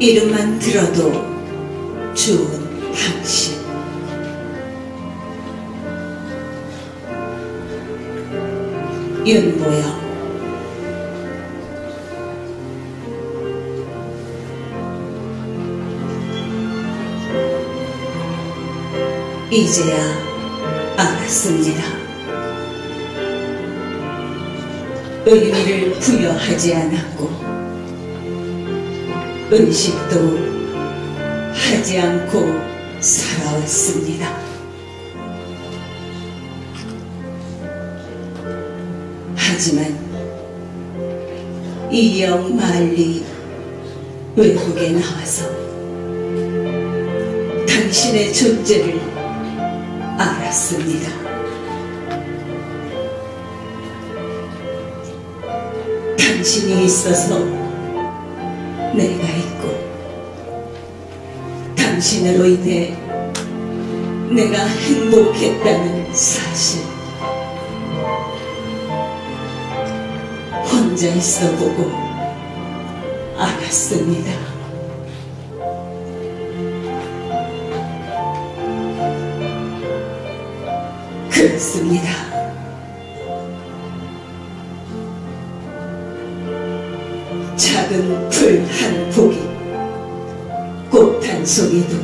이름만 들어도 좋은 당신 윤모여 이제야 알았습니다. 의미를 부여하지 않았고 의식도 하지 않고 살아왔습니다. 하지만 이영 말리 외국에 나와서 당신의 존재를 알았습니다. 당신이 있어서 내가 있고 당신으로 인해 내가 행복했다는 사실 혼자 있어 보고 알았습니다. 그렇습니다. 작은 풀한 포기, 꽃 한 송이도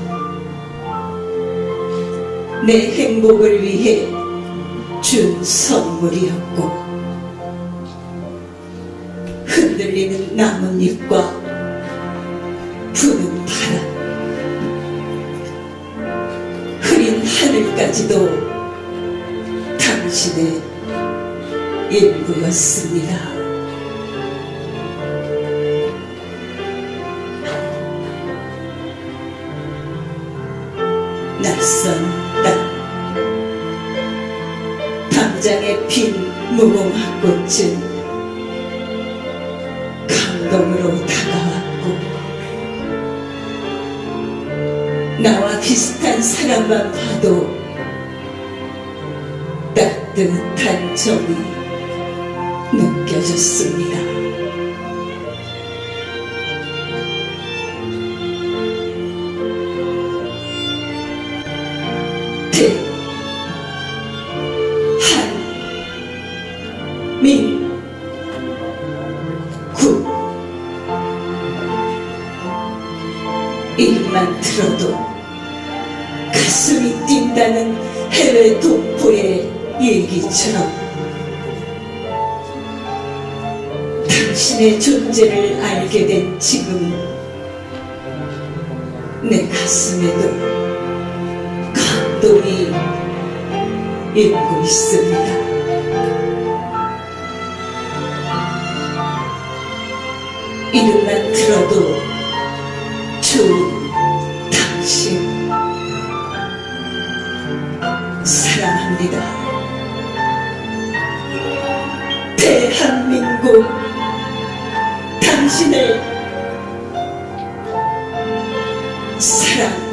내 행복을 위해 준 선물이었고 흔들리는 나뭇잎과 부는 바람 흐린 하늘까지도 당신의 일부였습니다. 낯선 땅 담장에 핀 무궁화 꽃은 감동으로 다가왔고 나와 비슷한 사람만 봐도 따뜻한 정이 느껴졌습니다. 민, 구. 이름만 들어도 가슴이 뛴다는 해외 동포의 얘기처럼 당신의 존재를 알게 된 지금 내 가슴에도 감동이 일고 있습니다. 이름만 들어도 좋은 당신 사랑합니다. 대한민국 당신을 사랑